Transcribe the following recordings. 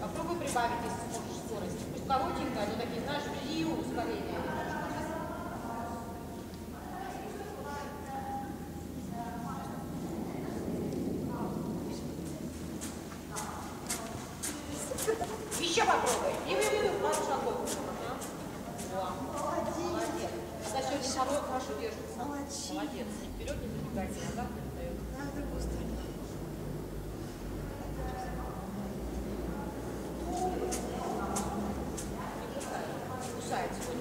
Попробуй прибавить, если сможешь скорость. Пусть коротенькая, но а такие, знаешь, при ускорения. Еще попробуй. И вы, вы, пару шагов. Ага. Молодец. За счет шагов хорошо держится. Молодец. Молодец. Вперед не забегайте, назад не встает. На другую сторону.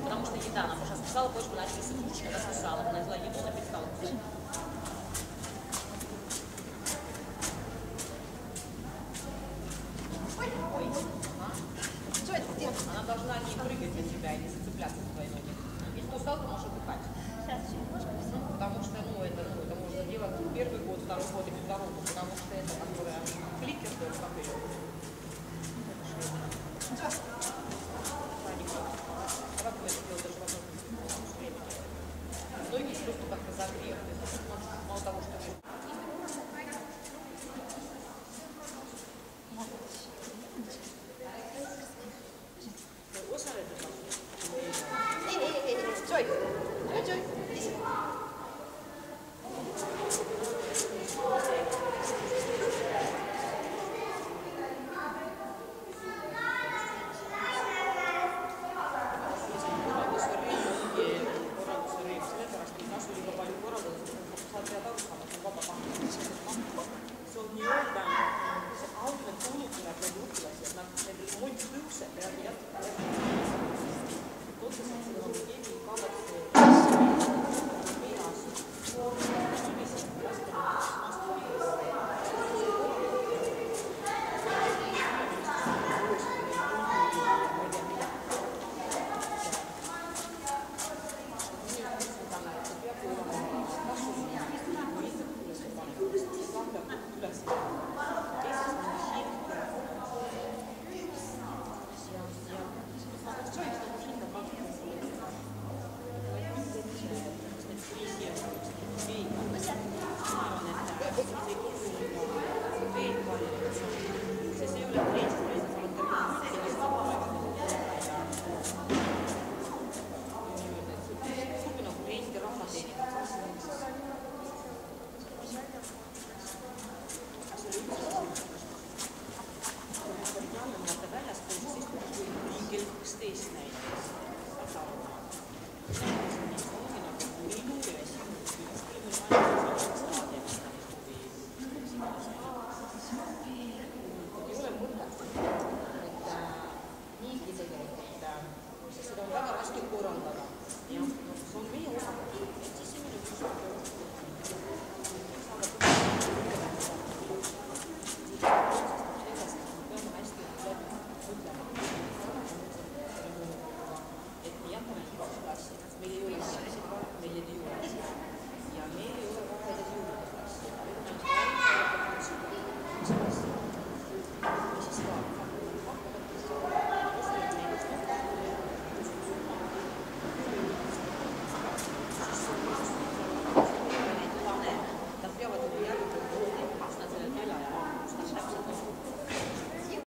Потому что еда, она уже сказала, почку начали сыпучка, она сказала, она взяла еду, написала. Должна не прыгать на тебя и не зацепляться за твои ноги. Если ты устал, ты можешь отдыхать. Сейчас, немножко. Потому что, ну, это, ну, это можно делать первый год, второй год или второй